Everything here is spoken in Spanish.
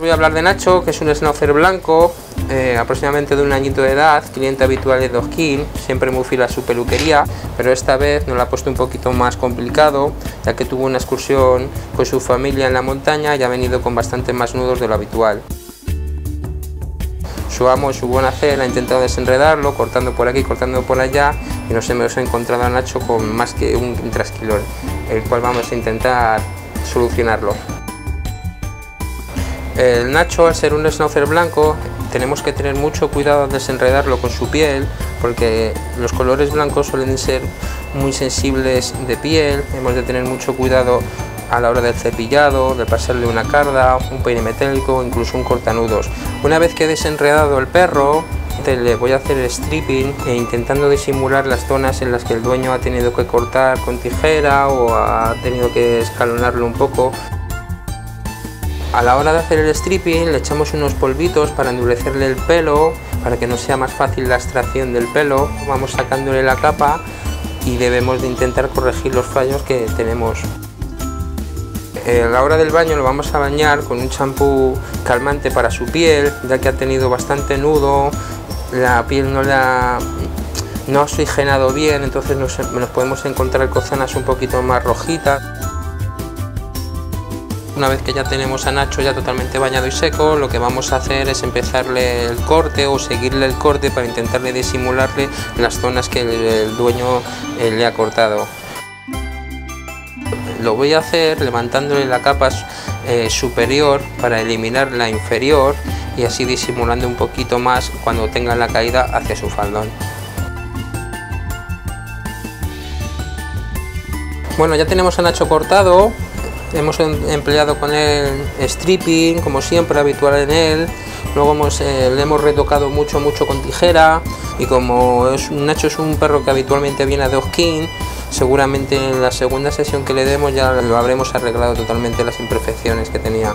Voy a hablar de Nacho, que es un schnauzer blanco, eh, aproximadamente de un añito de edad, cliente habitual de Dogkin, siempre muy fiel a su peluquería, pero esta vez nos la ha puesto un poquito más complicado, ya que tuvo una excursión con su familia en la montaña y ha venido con bastante más nudos de lo habitual. Su amo, su buen hacer, ha intentado desenredarlo, cortando por aquí, cortando por allá, y nos hemos encontrado a Nacho con más que un trasquilón, el cual vamos a intentar solucionarlo. El Nacho, al ser un schnauzer blanco, tenemos que tener mucho cuidado al desenredarlo con su piel, porque los colores blancos suelen ser muy sensibles de piel, hemos de tener mucho cuidado a la hora del cepillado, de pasarle una carda, un peine metálico, incluso un cortanudos. Una vez que he desenredado el perro, le voy a hacer el stripping e intentando disimular las zonas en las que el dueño ha tenido que cortar con tijera o ha tenido que escalonarlo un poco. A la hora de hacer el stripping le echamos unos polvitos para endurecerle el pelo, para que no sea más fácil la extracción del pelo. Vamos sacándole la capa y debemos de intentar corregir los fallos que tenemos. A la hora del baño lo vamos a bañar con un champú calmante para su piel, ya que ha tenido bastante nudo, la piel no la no ha oxigenado bien, entonces nos, nos podemos encontrar con zonas un poquito más rojitas. Una vez que ya tenemos a Nacho ya totalmente bañado y seco, lo que vamos a hacer es empezarle el corte o seguirle el corte para intentarle disimularle las zonas que el, dueño eh, le ha cortado. Lo voy a hacer levantándole la capa eh, superior para eliminar la inferior y así disimulando un poquito más cuando tenga la caída hacia su faldón. Bueno, ya tenemos a Nacho cortado, hemos em, empleado con él stripping, como siempre, habitual en él. Luego hemos, eh, le hemos retocado mucho, mucho con tijera. Y como es, Nacho es un perro que habitualmente viene de Oskin, seguramente en la segunda sesión que le demos ya lo habremos arreglado totalmente las imperfecciones que tenía.